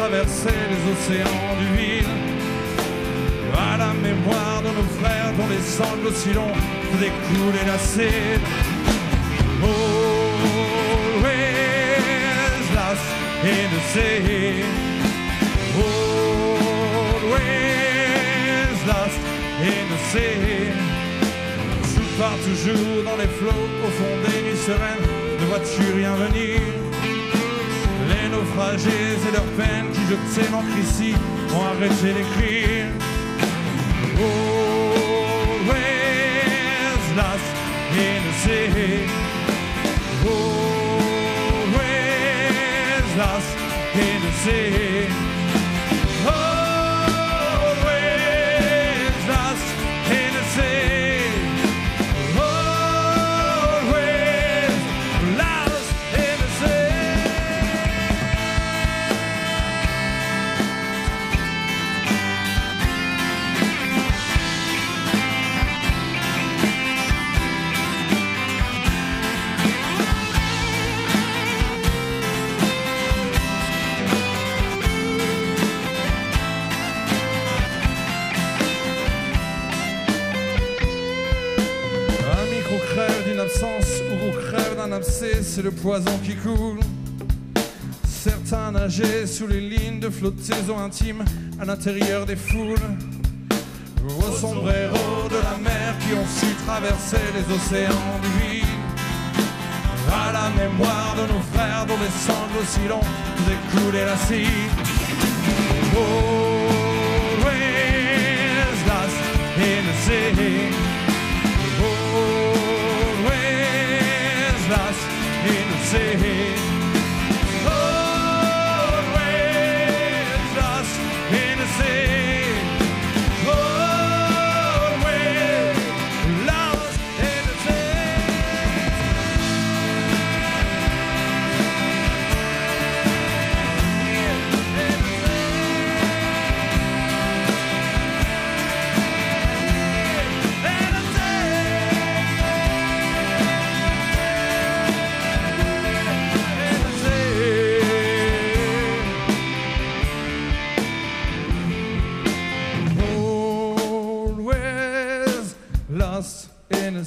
traverser les océans du vide. À la mémoire de nos frères dont les sangles si longs faisaient couler l'acide. Always lost in the sea. Always lost in the sea. Je pars toujours dans les flots au des nuits sereines. Ne vois-tu rien venir? Naufragés et leurs peines qui, je sais, manquent ici, ont arrêté d'écrire. Always lost in the sea. Always lost in the sea. Abcès, c'est le poison qui coule. Certains nageaient sous les lignes de flottaison intime à l'intérieur des foules. Aux sombreros de la mer qui ont su traverser les océans du. À la mémoire de nos frères dont les sangles aussi longs faisaient couler la cire. Always lost in the sea.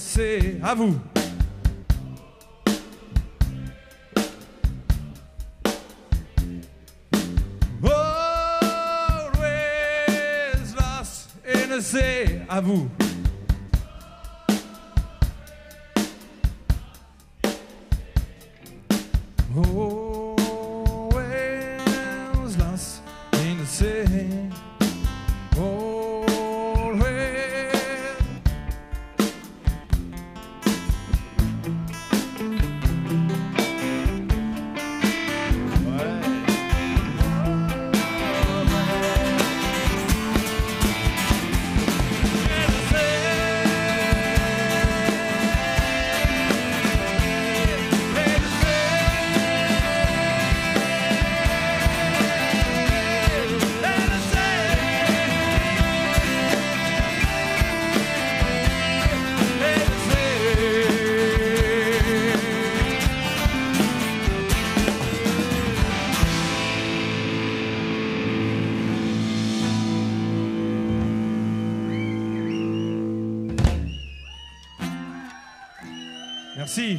Sea. À vous. Always lost in the sea. À vous. Always lost in the sea. Always. Merci.